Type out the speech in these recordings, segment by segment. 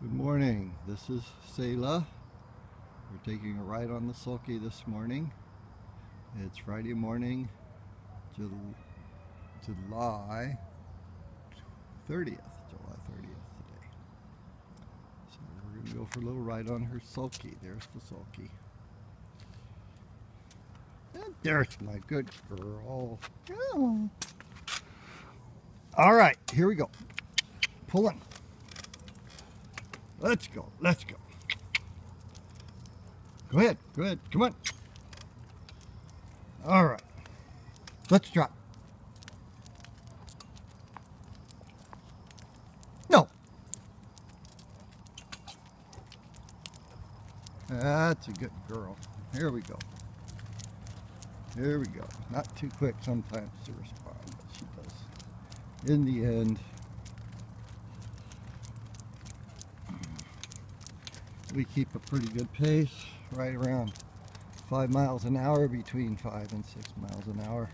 Good morning. This is Selah. We're taking a ride on the Sulky this morning. It's Friday morning, Jul- July 30th. July 30th today. So we're going to go for a little ride on her Sulky. There's the Sulky. And there's my good girl. Oh. All right, here we go. Pulling. Let's go. Let's go. Go ahead. Go ahead. Come on. All right. Let's drop. No. That's a good girl. Here we go. Here we go. Not too quick sometimes to respond, but she does. In the end, we keep a pretty good pace, right around five miles an hour, between five and six miles an hour.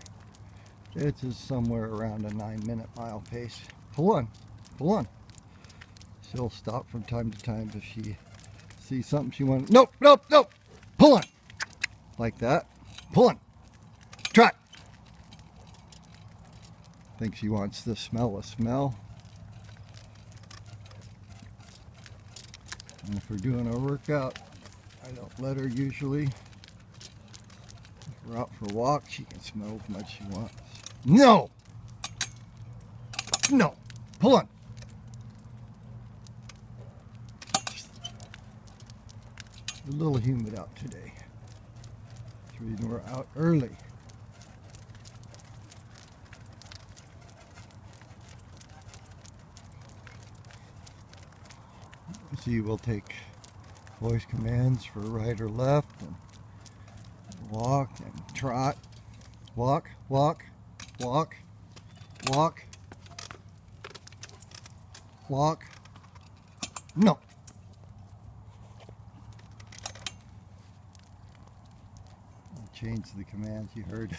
It's somewhere around a nine minute mile pace. Pull on, pull on. She'll stop from time to time if she sees something she wants. Nope, nope, nope. Pull on. Like that. Pull on. Trot. Think she wants to smell a smell. And if we're doing our workout, I don't let her usually. If we're out for a walk, she can smell as much as she wants. No! No! Pull on! a little humid out today. That's the reason we're out early. See, we'll take voice commands for right or left and walk and trot. Walk, walk, walk, walk, walk. No. Change the commands you heard.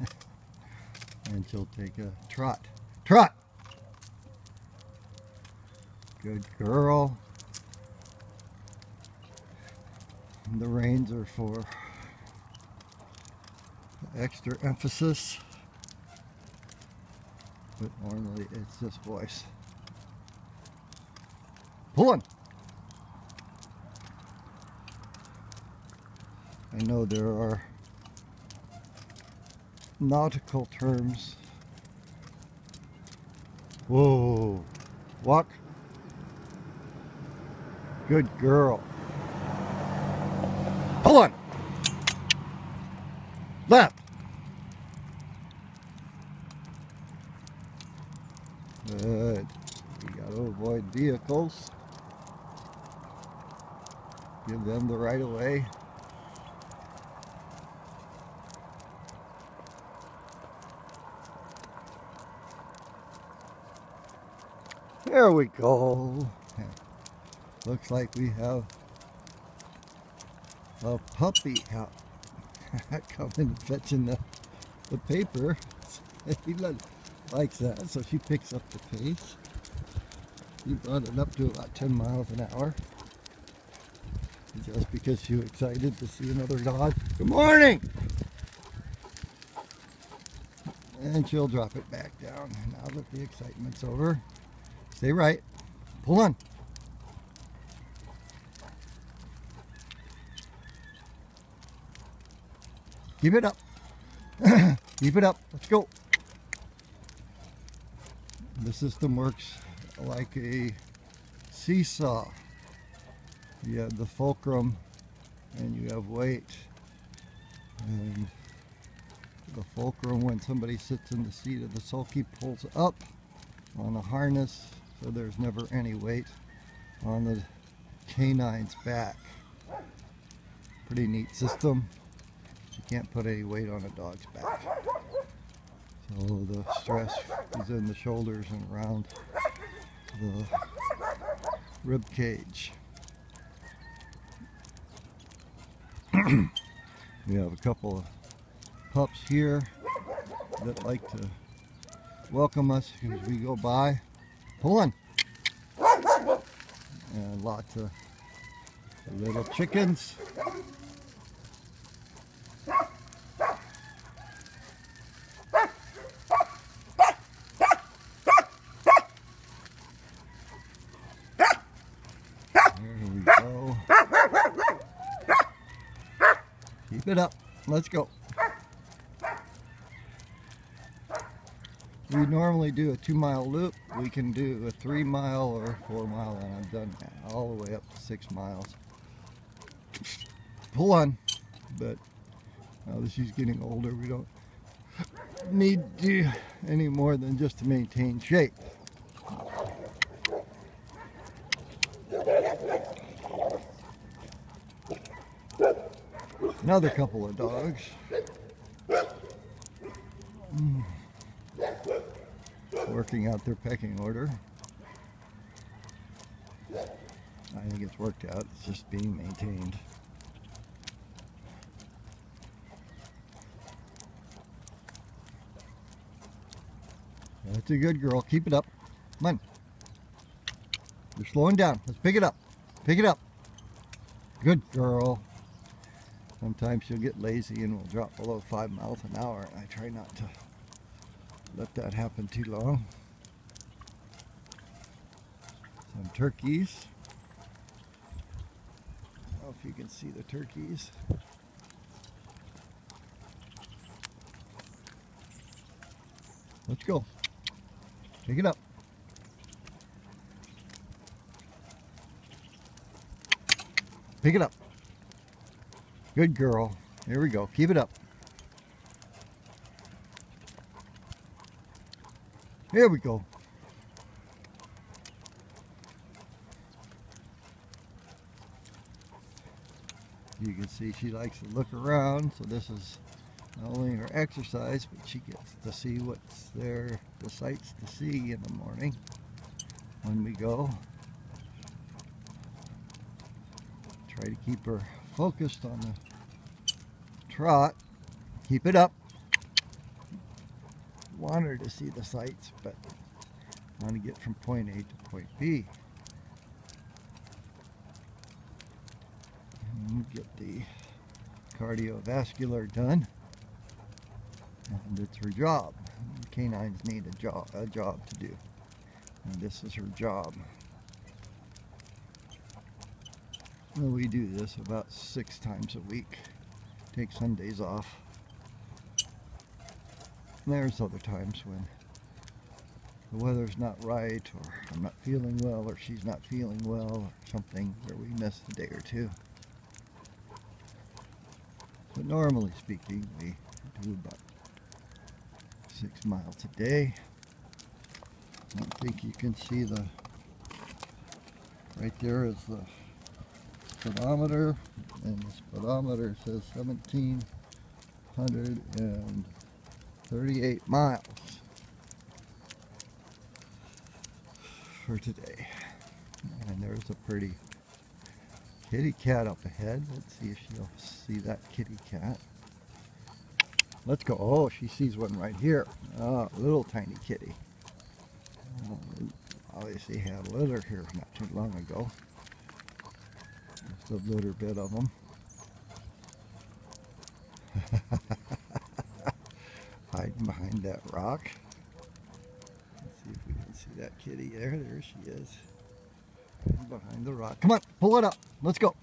and she'll take a trot. Trot! Good girl. And the reins are for extra emphasis. But normally it's this voice. Pulling. I know there are nautical terms. Whoa. Walk. Good girl. Pull on. Left. Good. We got to avoid vehicles. Give them the right of way. There we go. Looks like we have a puppy out coming fetching the, the paper. he likes that, so she picks up the pace. She brought it up to about 10 miles an hour. Just because she was excited to see another dog. Good morning! And she'll drop it back down now that the excitement's over. Stay right. Pull on. Keep it up. Keep it up. Let's go. The system works like a seesaw. You have the fulcrum and you have weight. And the fulcrum, when somebody sits in the seat of the sulky, pulls up on the harness so there's never any weight on the canine's back. Pretty neat system. Can't put any weight on a dog's back. So the stress is in the shoulders and around the rib cage. we have a couple of pups here that like to welcome us as we go by. Pull on. and lots of little chickens. There we go. Keep it up. Let's go. We normally do a two mile loop. We can do a three mile or four mile, and I've done all the way up to six miles. Pull on, but now that she's getting older, we don't need to any more than just to maintain shape. Another couple of dogs. Mm. Working out their pecking order. I think it's worked out. It's just being maintained. That's a good girl. Keep it up. Come on. You're slowing down. Let's pick it up. Pick it up. Good girl. Sometimes she'll get lazy and will drop below five miles an hour. And I try not to let that happen too long. Some turkeys. I don't know if you can see the turkeys. Let's go. Pick it up. Pick it up. Good girl. Here we go. Keep it up. Here we go. You can see she likes to look around, so this is not only her exercise, but she gets to see what's there, the sights to see in the morning when we go. Try to keep her focused on the trot. Keep it up. Want her to see the sights, but want to get from point A to point B. Get the cardiovascular done. And it's her job. Canines need a job, a job to do. And this is her job. Well, we do this about six times a week. Take Sundays off. And there's other times when the weather's not right, or I'm not feeling well, or she's not feeling well, or something where we miss a day or two. But normally speaking, we do about six miles a day. I think you can see the, right there is the speedometer, and the speedometer says 1,738 miles for today. And there's a pretty kitty cat up ahead. Let's see if she'll see that kitty cat. Let's go. Oh, she sees one right here. Oh, little tiny kitty. Oh, obviously had a litter here not too long ago. Just a little bit of them. Hiding behind that rock. Let's see if we can see that kitty there. There she is. Hiding behind the rock. Come on, pull it up. Let's go.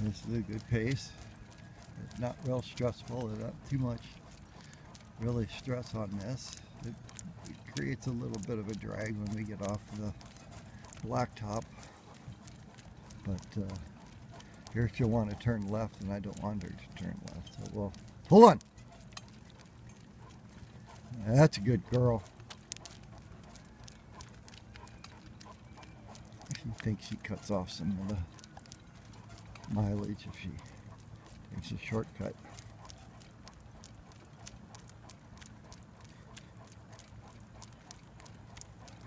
This is a good pace. Not real stressful. There's not too much really stress on this. It, it creates a little bit of a drag when we get off the blacktop. But uh, here she'll want to turn left and I don't want her to turn left. So we'll hold on. That's a good girl. She thinks she cuts off some of the mileage if she takes a shortcut.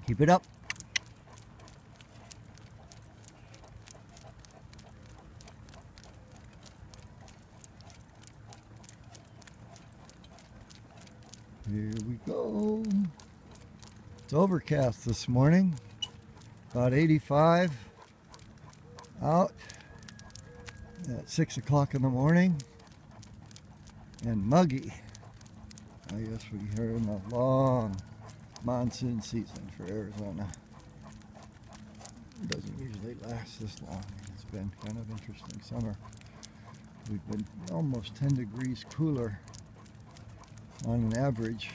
Keep it up. Here we go. It's overcast this morning, about 85 out at 6 o'clock in the morning. And muggy. I guess we are in a long monsoon season for Arizona. It doesn't usually last this long. It's been kind of interesting summer. We've been almost 10 degrees cooler on an average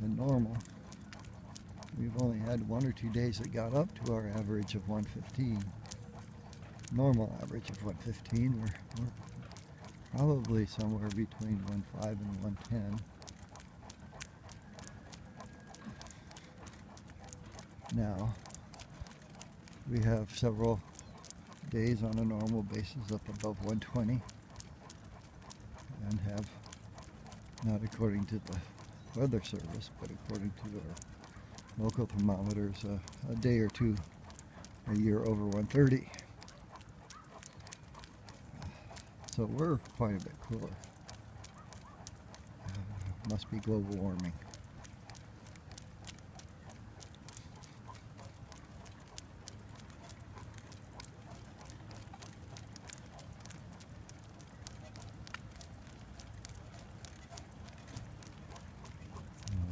than normal. We've only had one or two days that got up to our average of 115. Normal average of 115. We're, we're probably somewhere between 1.5 and 110. Now, we have several days on a normal basis up above 120 and have not according to the weather service, but according to our local thermometers, uh, a day or two a year over 130. So we're quite a bit cooler. Uh, must be global warming.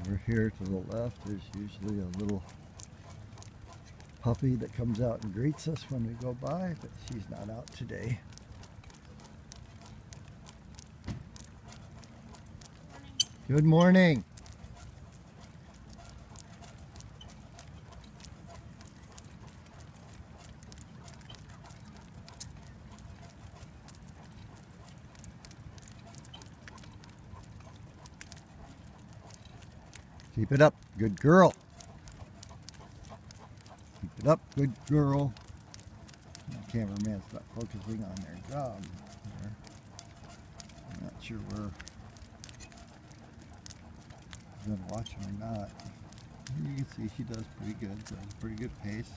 Over here to the left, there's usually a little puppy that comes out and greets us when we go by, but she's not out today. Good morning. Keep it up. Good girl. Keep it up. Good girl. The cameraman's not focusing on their job. I'm not sure where I'm going to watch or not. You can see she does pretty good. A pretty good pace.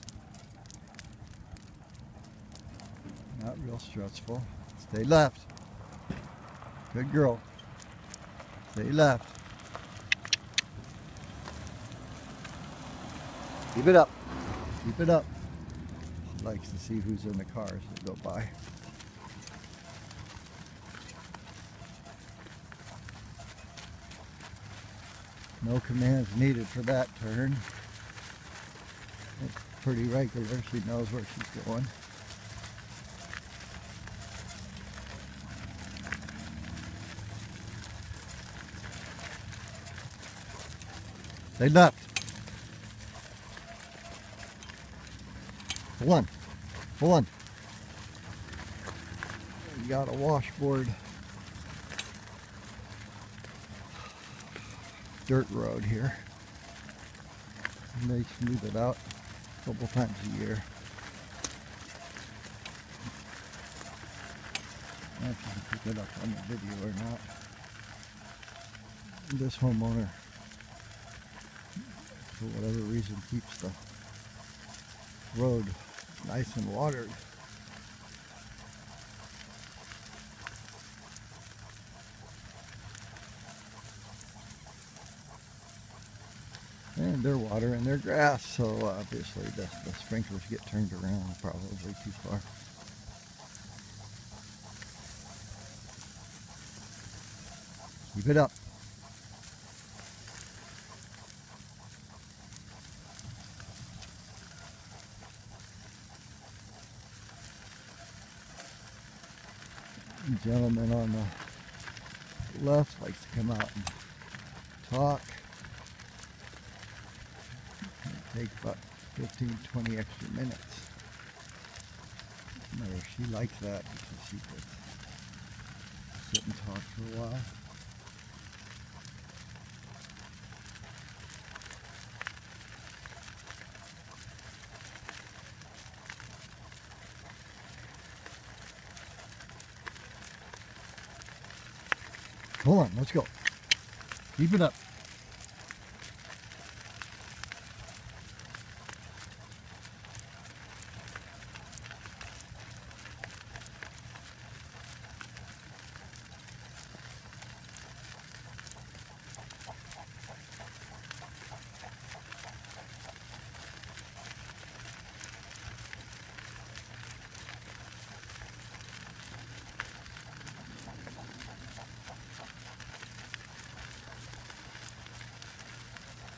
Not real stressful. Stay left. Good girl. Stay left. Keep it up. Keep it up. She likes to see who's in the cars that go by. No commands needed for that turn. It's pretty regular. She knows where she's going. They left. Hold on. Hold on. You got a washboard dirt road here. And they smooth it out a couple times a year. I don't know if you can pick it up on the video or not. This homeowner, for whatever reason, keeps the road nice and watered. And they're watering their grass, so obviously the, the sprinklers get turned around probably too far. Keep it up. gentleman on the left likes to come out and talk. It takes about 15, 20 extra minutes. No, she likes that because she could sit and talk for a while. Hold on, let's go. Keep it up.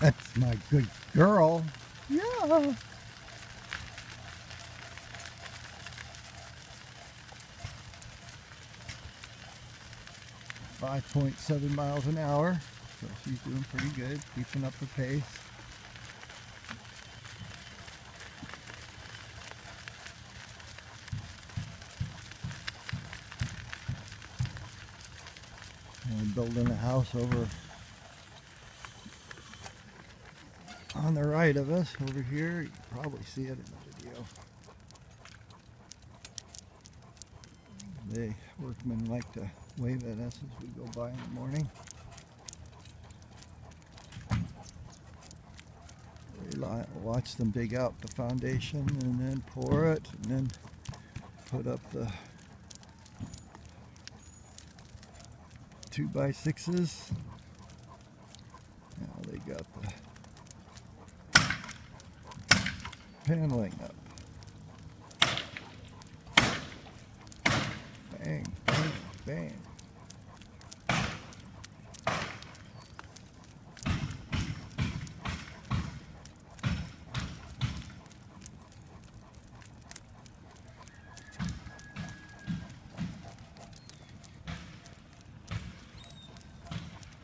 That's my good girl. Yeah. Five point seven miles an hour. So she's doing pretty good, keeping up the pace. And building a house over on the right of us over here. You can probably see it in the video. The workmen like to wave at us as we go by in the morning. We watch them dig out the foundation and then pour it and then put up the two by sixes. Now they got the paneling up. Bang, bang, bang.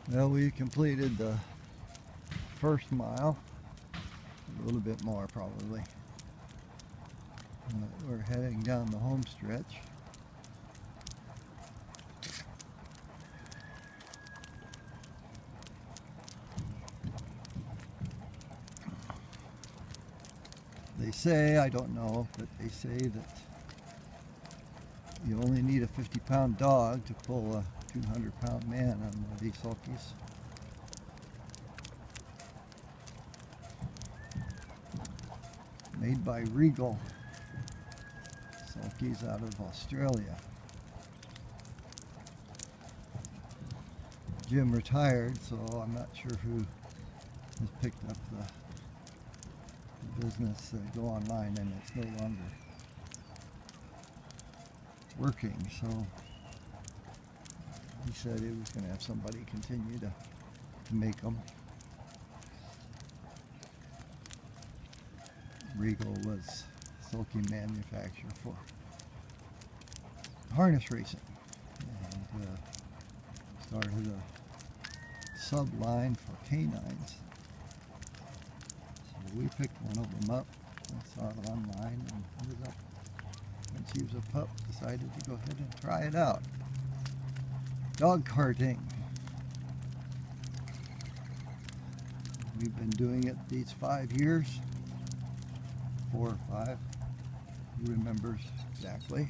Well, we completed the first mile, little bit more probably. We're heading down the home stretch. They say, I don't know, but they say that you only need a 50 pound dog to pull a 200 pound man on these sulkies. Made by Regal. Sulkies out of Australia. Jim retired, so I'm not sure who has picked up the, the business. They go online and it's no longer working, so he said he was going to have somebody continue to, to make them. Regal was a sulky manufacturer for harness racing and uh, started a sub line for canines. So we picked one of them up. I saw it online and up when she was a pup decided to go ahead and try it out. Dog carting. We've been doing it these five years. Four or five. Who remembers exactly?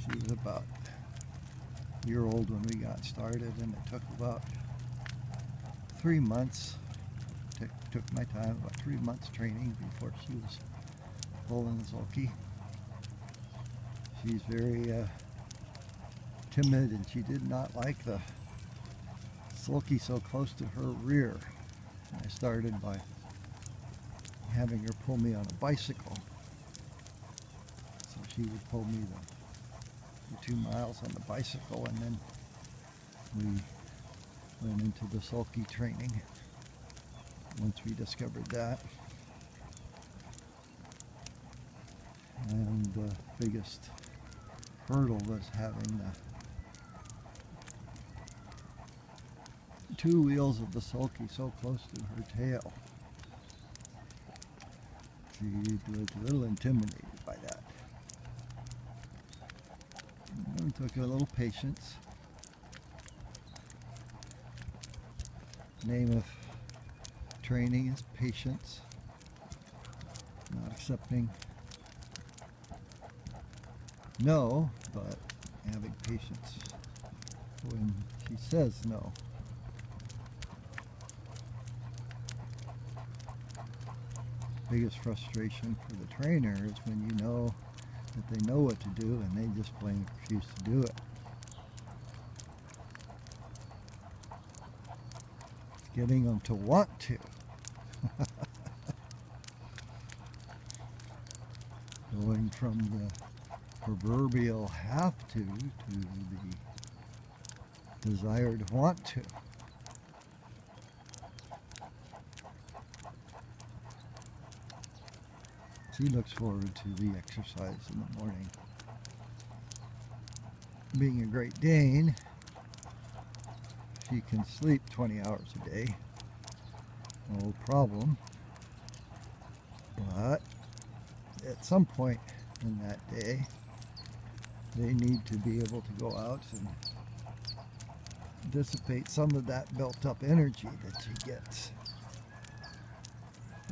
She was about a year old when we got started and it took about three months. Took, my time, about three months training before she was pulling sulky. She's very uh, timid and she did not like the sulky so close to her rear. I started by having her pull me on a bicycle. So she would pull me the, the two miles on the bicycle and then we went into the sulky training once we discovered that. And the biggest hurdle was having the two wheels of the sulky so close to her tail. She was a little intimidated by that. It took a little patience. Name of training is patience. Not accepting no, but having patience when she says no. Biggest frustration for the trainer is when you know that they know what to do and they just plain refuse to do it. Getting them to want to. Going from the proverbial have to to the desired want to. She looks forward to the exercise in the morning. Being a Great Dane, she can sleep 20 hours a day. No problem. But at some point in that day, they need to be able to go out and dissipate some of that built up energy that she gets.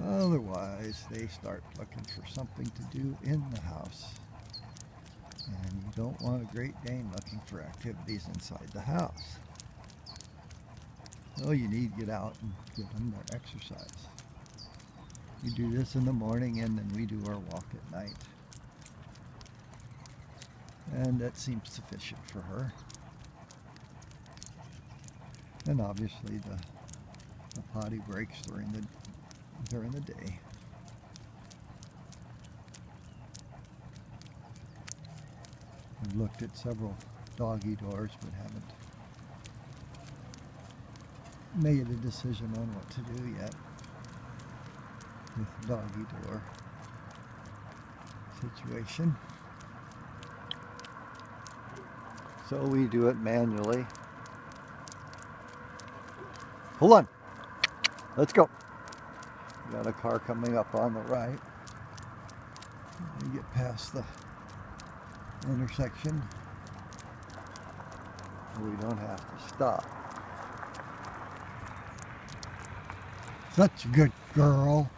Otherwise, they start looking for something to do in the house. And you don't want a Great Dane looking for activities inside the house. So you need to get out and give them their exercise. We do this in the morning and then we do our walk at night. And that seems sufficient for her. And obviously the, the potty breaks during the during the day. I've looked at several doggy doors but haven't made a decision on what to do yet with the doggy door situation. So we do it manually. Hold on. Let's go. Got a car coming up on the right. We get past the intersection. We don't have to stop. Such a good girl.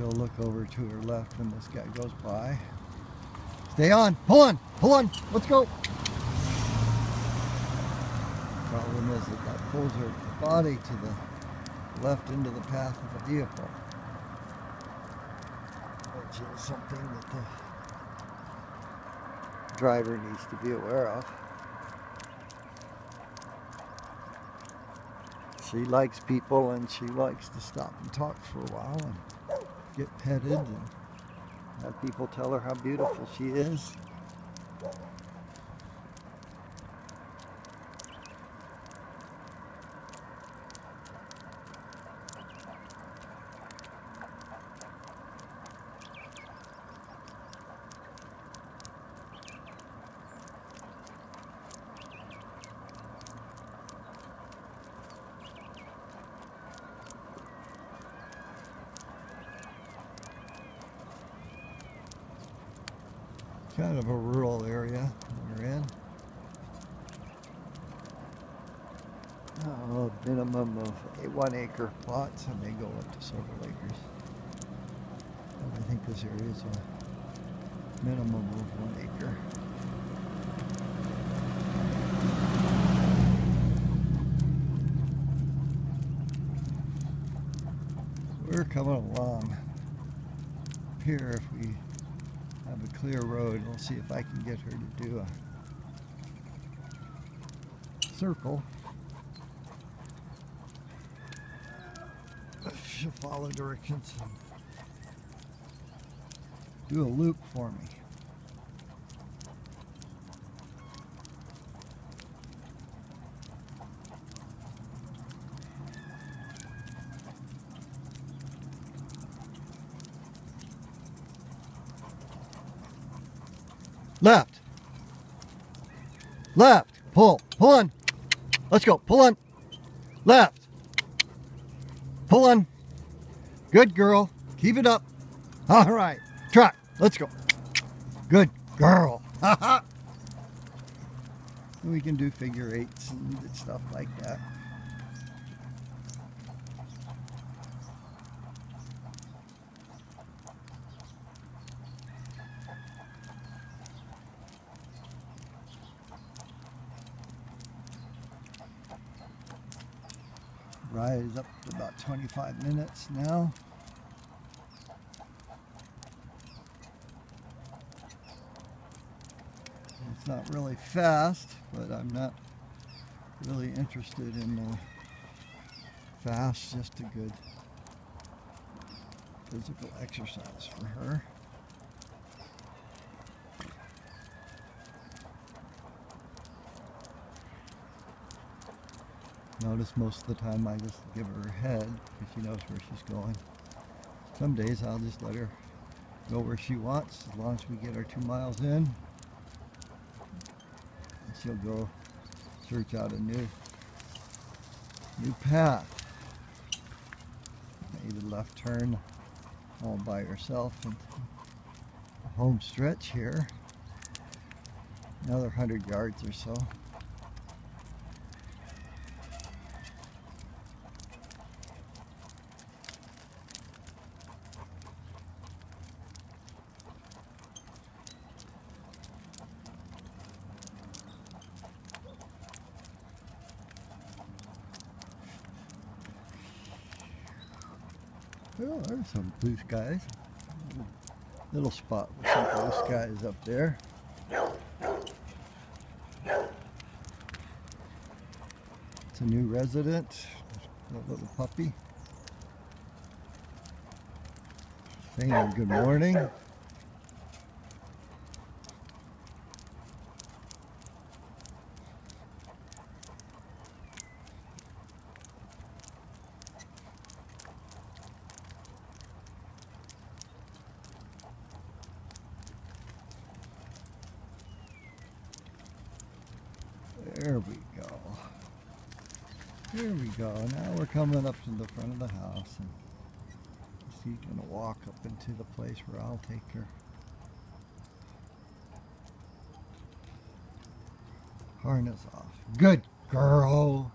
She'll look over to her left when this guy goes by. Stay on. Pull on. Pull on. Let's go. Problem is that that pulls her body to the left into the path of the vehicle. Which is something that the driver needs to be aware of. She likes people and she likes to stop and talk for a while get petted and have people tell her how beautiful she is. Kind of a rural area we're in. Oh, minimum of a one acre plots and they go up to several acres. I think this area is a minimum of one acre. We're coming along here if we have a clear road. We'll see if I can get her to do a circle. She'll follow directions and do a loop for me. Left. Left. Pull. Pull on. Let's go. Pull on. Left. Pull on. Good girl. Keep it up. All right. Trot. Let's go. Good girl. we can do figure eights and stuff like that. Ride is up to about 25 minutes now. It's not really fast, but I'm not really interested in uh, fast, just a good physical exercise for her. Notice most of the time I just give her her head because she knows where she's going. Some days I'll just let her go where she wants as long as we get our two miles in. And she'll go search out a new new path. A left turn all by herself and home stretch here. Another hundred yards or so. Well, there's some blue skies. Little spot with some blue skies up there. It's a new resident, a little puppy. Saying good morning. There we go. There we go. Now we're coming up to the front of the house and she's gonna walk up into the place where I'll take her. Harness off. Good girl.